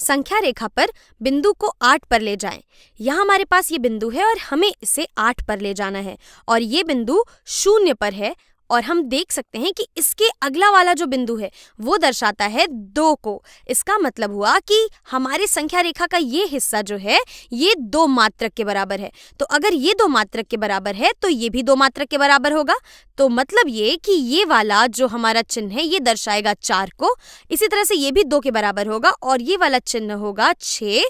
संख्या रेखा पर बिंदु को आठ पर ले जाएँ। यहाँ हमारे पास ये बिंदु है और हमें इसे आठ पर ले जाना है और ये बिंदु शून्य पर है और हम देख सकते हैं कि इसके अगला वाला जो बिंदु है, वो दर्शाता है दो को। इसका मतलब हुआ कि हमारे संख्या रेखा का ये हिस्सा जो है, ये दो मात्रक के बराबर है। तो अगर ये दो मात्रक के बराबर है तो ये भी दो मात्रक के बराबर होगा। तो मतलब ये कि ये वाला जो हमारा चिन्ह है, ये दर्शाएगा चार को। इसी तरह से ये भी दो के बराबर होगा और ये वाला चिन्ह होगा छ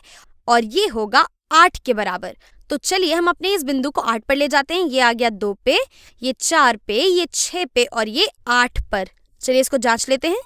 और ये होगा आठ के बराबर। तो चलिए हम अपने इस बिंदु को आठ पर ले जाते हैं। ये आ गया दो पे, ये चार पे, ये छह पे और ये आठ पर। चलिए इसको जाँच लेते हैं।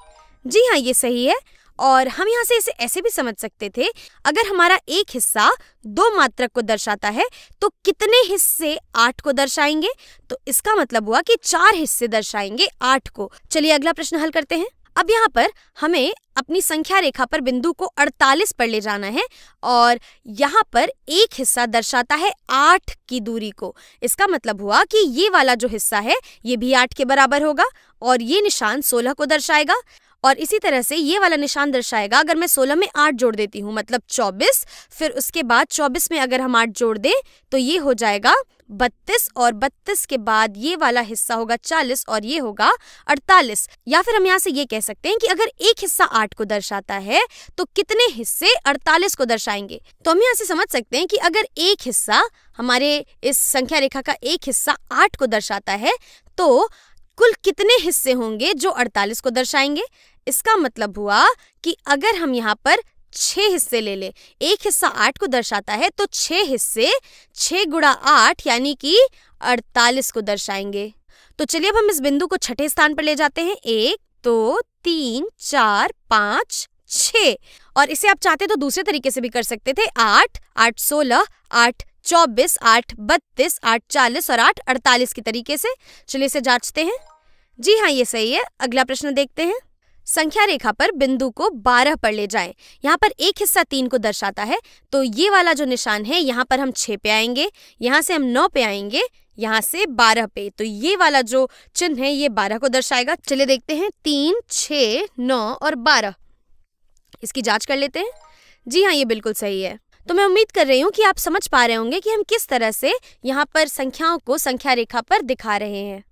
जी हाँ ये सही है। और हम यहाँ से इसे ऐसे भी समझ सकते थे, अगर हमारा एक हिस्सा दो मात्रक को दर्शाता है तो कितने हिस्से आठ को दर्शाएँगे? तो इसका मतलब हुआ कि चार हिस्से दर्शाएँगे आठ को। चलिए अगला प्रश्न हल करते हैं। अब यहाँ पर हमें अपनी संख्या रेखा पर बिंदु को 48 पर ले जाना है और यहाँ पर एक हिस्सा दर्शाता है आठ की दूरी को। इसका मतलब हुआ कि ये वाला जो हिस्सा है, ये भी आठ के बराबर होगा और ये निशान 16 को दर्शाएगा। और इसी तरह से ये वाला निशान दर्शाएगा, अगर मैं 16 में आठ जोड़ देती हूँ मतलब 24 फिर उसके बाद 24 में अगर हम आठ जोड़ दें तो ये हो जाएगा बत्तीस और बत्तीस के बाद ये वाला हिस्सा होगा चालीस और ये होगा अड़तालीस। या फिर हम यहाँ से ये कह सकते हैं कि अगर एक हिस्सा आठ को दर्शाता है तो कितने हिस्से अड़तालीस को दर्शाएँगे? तो हम यहाँ से समझ सकते हैं कि अगर एक हिस्सा हमारे इस संख्या रेखा का एक हिस्सा आठ को दर्शाता है तो कुल कितने हिस्से होंगे जो अड़तालीस को दर्शाएँगे? इसका मतलब हुआ कि अगर हम यहाँ पर छह हिस्से ले ले, एक हिस्सा आठ को दर्शाता है तो छह हिस्से छह गुड़ा आठ यानी कि अड़तालीस को दर्शाएँगे। तो चलिए अब हम इस बिंदु को छठे स्थान पर ले जाते हैं। एक, दो, तीन, चार, पाँच छ और इसे आप चाहते तो दूसरे तरीके से भी कर सकते थे। आठ आठ सोलह, आठ चौबीस, आठ बत्तीस, आठ चालीस और आठ अड़तालीस के तरीके से। चलिए इसे जांचते हैं। जी हाँ ये सही है। अगला प्रश्न देखते हैं। संख्या रेखा पर बिंदु को 12 पर ले जाएँ। यहाँ पर एक हिस्सा तीन को दर्शाता है तो ये वाला जो निशान है, यहाँ पर हम छः पे आएँगे, यहाँ से हम नौ पे आएँगे, यहाँ से बारह पे। तो ये वाला जो चिन्ह है, ये बारह को दर्शाएगा। चलिए देखते हैं, तीन छ नौ और बारह। इसकी जाँच कर लेते हैं। जी हाँ ये बिल्कुल सही है। तो मैं उम्मीद कर रही हूँ कि आप समझ पा रहे होंगे कि हम किस तरह से यहाँ पर संख्याओं को संख्या रेखा पर दिखा रहे हैं।